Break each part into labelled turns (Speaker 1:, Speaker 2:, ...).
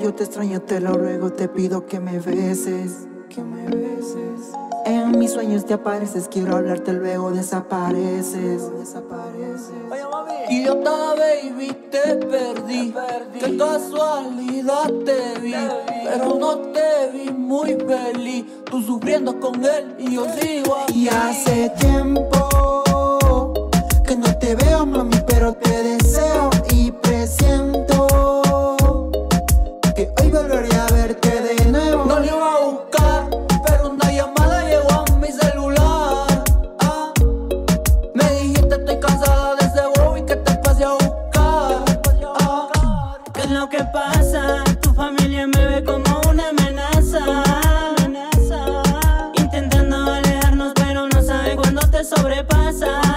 Speaker 1: yo te extraño, te lo ruego, te pido que me beses, que me beses. En mis sueños te apareces, quiero hablarte, luego desapareces, desapareces.
Speaker 2: Idiota baby, te perdí. Qué casualidad te vi, pero no te vi muy feliz. Tú sufriendo con él y yo sigo aquí.
Speaker 1: Y hace tiempo
Speaker 3: lo que pasa? Tu familia me ve como una amenaza. Intentando alejarnos, pero no sabe cuándo te sobrepasa.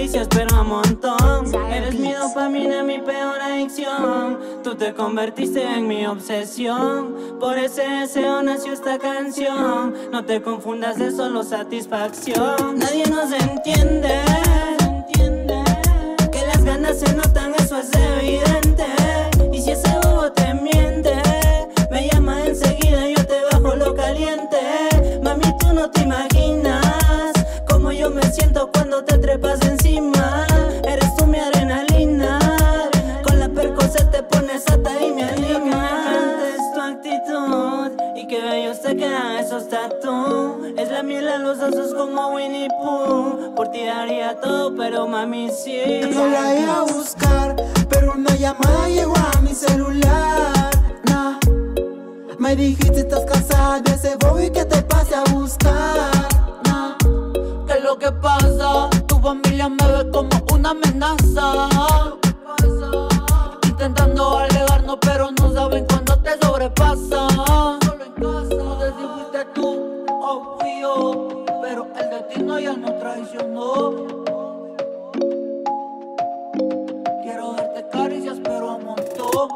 Speaker 3: Caricias, pero a montón. Eres mi dopamina, mi peor adicción. Tú te convertiste en mi obsesión. Por ese deseo nació esta canción. No te confundas de solo satisfacción. Nadie nos entiende. Que las ganas se notan, eso es evidente. Y si ese bobo te miente, me llama enseguida, yo te bajo lo caliente. Te quedan esos tatu. Es la miel a los osos como Winnie Pooh. Por ti daría todo, pero mami sí.
Speaker 1: No la iba a buscar, pero una llamada llegó a mi celular. Nah. Me dijiste estás cansada de ese bobo y que te pase a buscar. Nah.
Speaker 2: ¿Qué es lo que pasa? Tu familia me ve como una amenaza. Intentando alejarnos, pero no saben cuándo te sobrepasa. pero el destino ya nos traicionó. Quiero darte caricias, pero a montón.